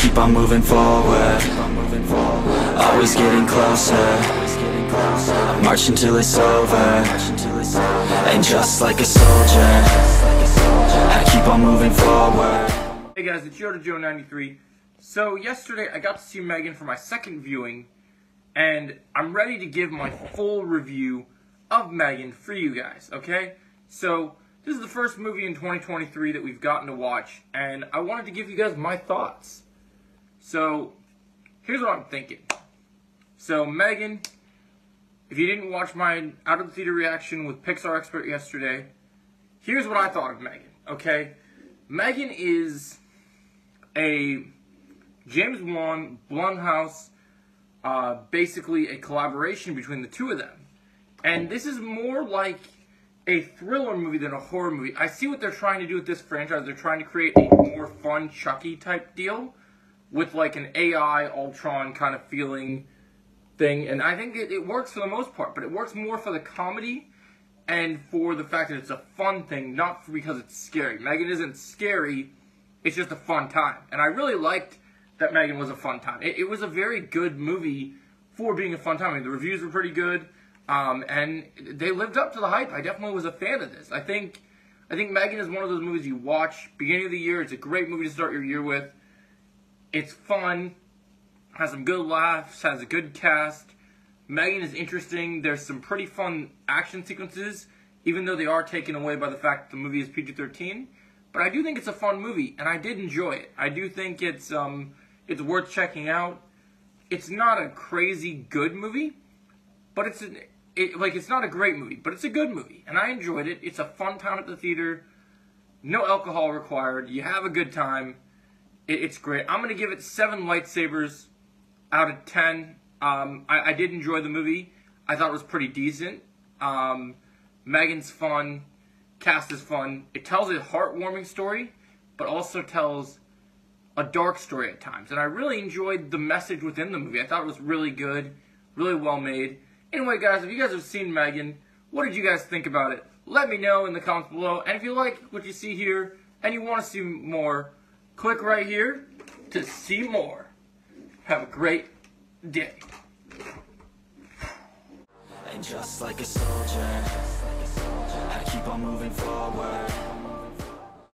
keep on moving forward Always getting closer march until it's over And just like a soldier I keep on moving forward Hey guys, it's Yoda Joe 93. So yesterday I got to see Megan for my second viewing, and I'm ready to give my full review of Megan for you guys, okay? So this is the first movie in 2023 that we've gotten to watch, and I wanted to give you guys my thoughts. So here's what I'm thinking. So Megan, if you didn't watch my out of the theater reaction with Pixar Expert yesterday, here's what I thought of Megan, okay? Megan is a James Wan Blumhouse, uh, basically a collaboration between the two of them, and this is more like a thriller movie than a horror movie. I see what they're trying to do with this franchise. They're trying to create a more fun Chucky type deal with like an AI Ultron kind of feeling thing, and I think it, it works for the most part. But it works more for the comedy and for the fact that it's a fun thing, not because it's scary. Megan isn't scary it's just a fun time. And I really liked that Megan was a fun time. It, it was a very good movie for being a fun time. I mean, the reviews were pretty good, um, and they lived up to the hype. I definitely was a fan of this. I think, I think Megan is one of those movies you watch beginning of the year. It's a great movie to start your year with. It's fun, has some good laughs, has a good cast. Megan is interesting. There's some pretty fun action sequences, even though they are taken away by the fact that the movie is PG-13. But I do think it's a fun movie, and I did enjoy it. I do think it's um, it's worth checking out. It's not a crazy good movie, but it's an, it, like it's not a great movie, but it's a good movie, and I enjoyed it. It's a fun time at the theater. No alcohol required. You have a good time. It, it's great. I'm gonna give it seven lightsabers out of ten. Um, I, I, did enjoy the movie. I thought it was pretty decent. Um, Megan's fun cast is fun. It tells a heartwarming story, but also tells a dark story at times. And I really enjoyed the message within the movie. I thought it was really good, really well made. Anyway, guys, if you guys have seen Megan, what did you guys think about it? Let me know in the comments below. And if you like what you see here and you want to see more, click right here to see more. Have a great day. And just like a soldier I keep on moving forward